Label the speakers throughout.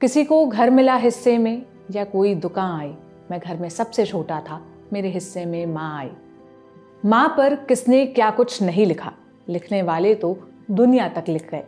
Speaker 1: किसी को घर मिला हिस्से में या कोई दुकान आई, मैं घर में सबसे छोटा था, मेरे हिस्से में माँ आई। माँ पर किसने क्या कुछ नहीं लिखा, लिखने वाले तो दुनिया तक लिख गए।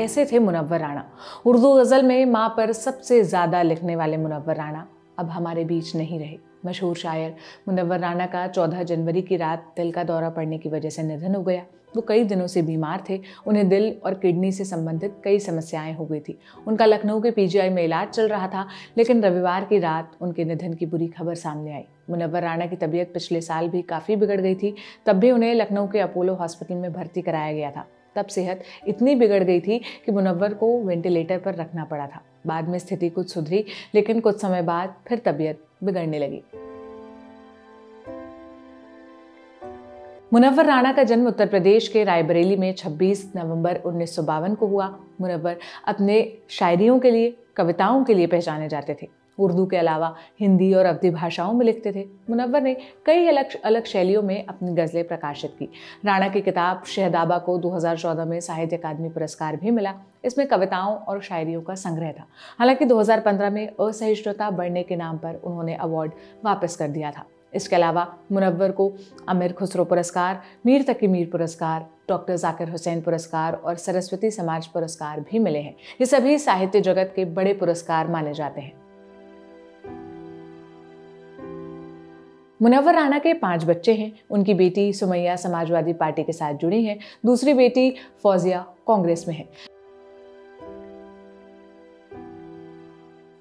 Speaker 1: ऐसे थे मुनव्वर राणा। उर्दू गज़ल में माँ पर सबसे ज़्यादा लिखने वाले मुनव्वर राणा। अब हमारे बीच नहीं रहे। मशहूर शायर मुनवर राणा का 14 जनवरी की रात दिल का दौरा पड़ने की वजह से निधन हो गया। वो कई दिनों से बीमार थे। उन्हें दिल और किडनी से संबंधित कई समस्याएँ हो गई थी। उनका लखनऊ के पीजीआई में इलाज चल रहा था, लेकिन रविवार की रात उनके निधन की बुरी खबर सामने आई। मुनवर राणा की तबीयत पिछले साल भी काफ़ी बिगड़ गई थी। तब भी उन्हें लखनऊ के अपोलो हॉस्पिटल में भर्ती कराया गया था। तब सेहत इतनी बिगड़ गई थी कि मुनवर को वेंटिलेटर पर रखना पड़ा था। बाद में स्थिति कुछ सुधरी, लेकिन कुछ समय बाद फिर तबीयत बिगड़ने लगी। मुनव्वर राणा का जन्म उत्तर प्रदेश के रायबरेली में 26 नवंबर उन्नीस सौ बावन को हुआ। मुनव्वर अपने शायरियों के लिए, कविताओं के लिए पहचाने जाते थे। उर्दू के अलावा हिंदी और अवधि भाषाओं में लिखते थे। मुनव्वर ने कई अलग अलग शैलियों में अपनी गज़लें प्रकाशित की। राणा की किताब शहदाबा को 2014 में साहित्य अकादमी पुरस्कार भी मिला। इसमें कविताओं और शायरियों का संग्रह था। हालाँकि 2015 में असहिष्णुता बढ़ने के नाम पर उन्होंने अवार्ड वापस कर दिया था। इसके अलावा मुनव्वर को अमीर खुसरो पुरस्कार, मीर तकी मीर पुरस्कार, डॉक्टर जाकिर हुसैन पुरस्कार और सरस्वती समाज पुरस्कार भी मिले हैं। ये सभी साहित्य जगत के बड़े पुरस्कार माने जाते हैं। मुनव्वर राणा के पाँच बच्चे हैं। उनकी बेटी सुमैया समाजवादी पार्टी के साथ जुड़ी है। दूसरी बेटी फौजिया कांग्रेस में है।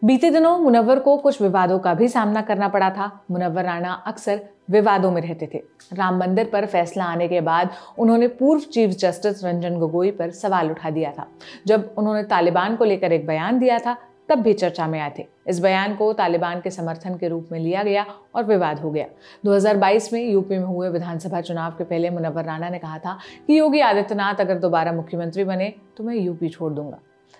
Speaker 1: बीते दिनों मुनव्वर को कुछ विवादों का भी सामना करना पड़ा था। मुनव्वर राणा अक्सर विवादों में रहते थे। राम मंदिर पर फैसला आने के बाद उन्होंने पूर्व चीफ जस्टिस रंजन गोगोई पर सवाल उठा दिया था। जब उन्होंने तालिबान को लेकर एक बयान दिया था तब भी चर्चा में आए थे। इस बयान को तालिबान के समर्थन के रूप में लिया गया और विवाद हो गया। 2022 में यूपी में हुए विधानसभा चुनाव के पहले मुनव्वर राणा ने कहा था कि योगी आदित्यनाथ अगर दोबारा मुख्यमंत्री बने तो मैं यूपी छोड़ दूँगा।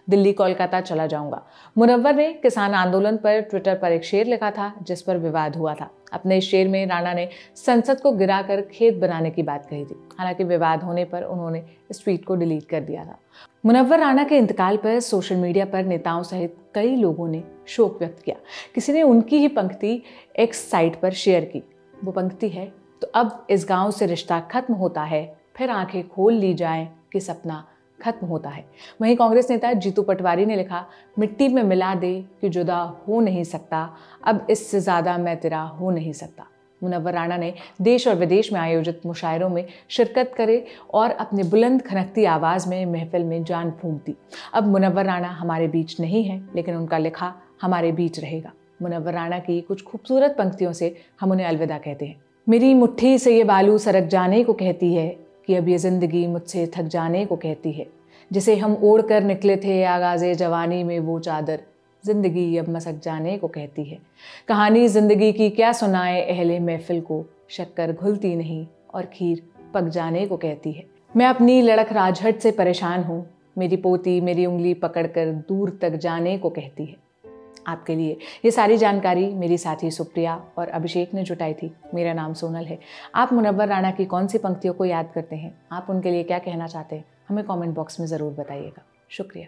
Speaker 1: दिल्ली, कोलकाता चला जाऊँगा। मुनव्वर ने किसान आंदोलन पर ट्विटर पर एक शेर लिखा था, जिस पर विवाद हुआ था। अपने शेर में राणा ने संसद को गिराकर खेत बनाने की बात कही थी। हालाँकि विवाद होने पर उन्होंने इस ट्वीट को डिलीट कर दिया था। मुनव्वर राणा के इंतकाल पर सोशल मीडिया पर नेताओं सहित कई लोगों ने शोक व्यक्त किया। किसी ने उनकी ही पंक्ति एक साइट पर शेयर की। वो पंक्ति है तो अब इस गाँव से रिश्ता खत्म होता है, फिर आँखें खोल ली जाए कि सपना खत्म होता है। वहीं कांग्रेस नेता जीतू पटवारी ने लिखा, मिट्टी में मिला दे कि जुदा हो नहीं सकता, अब इससे ज़्यादा मैं तेरा हो नहीं सकता। मुनव्वर राणा ने देश और विदेश में आयोजित मुशायरों में शिरकत करे और अपने बुलंद खनकती आवाज़ में महफिल में जान फूंक दी अब मुनवर राणा हमारे बीच नहीं है, लेकिन उनका लिखा हमारे बीच रहेगा। मुनवर राणा की कुछ खूबसूरत पंक्तियों से हम उन्हें अलविदा कहते हैं। मेरी मुट्ठी से ये बालू सरक जाने को कहती है कि अब ये ज़िंदगी मुझसे थक जाने को कहती है। जिसे हम ओढ़ कर निकले थे आगाज़ जवानी में वो चादर ज़िंदगी अब मसक जाने को कहती है। कहानी ज़िंदगी की क्या सुनाए अहले महफिल को, शक्कर घुलती नहीं और खीर पक जाने को कहती है। मैं अपनी लड़क राजहट से परेशान हूँ, मेरी पोती मेरी उंगली पकड़कर दूर तक जाने को कहती है। आपके लिए ये सारी जानकारी मेरी साथी सुप्रिया और अभिषेक ने जुटाई थी। मेरा नाम सोनल है। आप मुनव्वर राणा की कौन सी पंक्तियों को याद करते हैं? आप उनके लिए क्या कहना चाहते हैं? हमें कमेंट बॉक्स में ज़रूर बताइएगा। शुक्रिया।